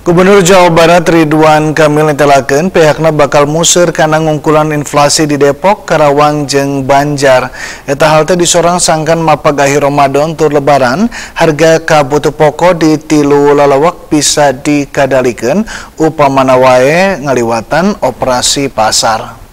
Gubernur Jawa Barat Ridwan Kamil netelakeun pihakna bakal musir karena ngungkulan inflasi di Depok, Karawang jeung Banjar. Eta hal teh disorang sangkan mapagahi Ramadan tur lebaran, harga kabutuh pokok di tilu lalawak bisa dikadalikeun upamana wae ngaliwatan operasi pasar.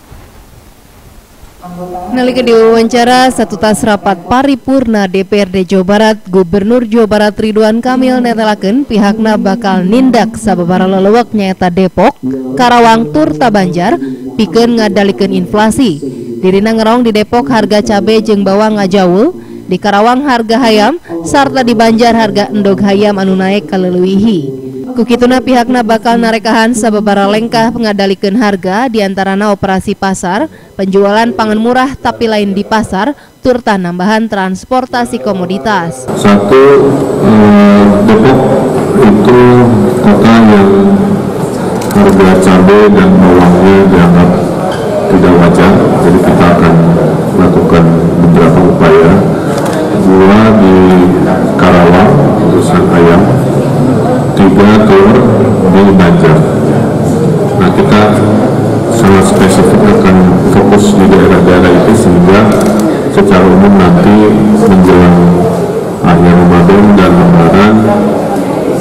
Nalika diwawancara satu tas rapat paripurna DPRD Jawa Barat, Gubernur Jawa Barat Ridwan Kamil netelakeun pihakna bakal nindak sababara lelewek nyaeta Depok, Karawang tur Tabanjar pikeun ngadalikeun inflasi. Dirina ngerong di Depok harga cabe jeung bawang ngajawul, di Karawang harga hayam sarta di Banjar harga endog hayam anu naik kaleuwihi. Kukituna pihakna bakal narekahan sababara lengkah pengadalikeun harga diantarana operasi pasar, penjualan pangan murah tapi lain di pasar, turta nambahan transportasi komoditas. Satu, eh, Depok itu kota yang harga cabai dan bawangnya dianggap tidak wajar, jadi kita akan melakukan beberapa upaya. Dua di Karawang, tiga tur di Banjar. Nah kita sangat spesifik akan fokus di daerah-daerah itu sehingga secara umum nanti menjelang akhir Ramadan dan Lebaran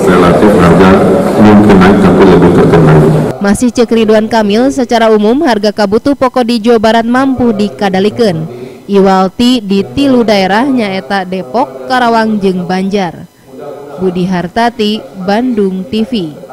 relatif harga mungkin naik tapi lebih terkendali. Masih cek Ridwan Kamil, secara umum harga kabutuh pokok di Jawa Barat mampu dikadalikeun. Iwalti di tilu daerah nyaeta Depok, Karawang, jeung Banjar. Budi Hartati, Bandung TV.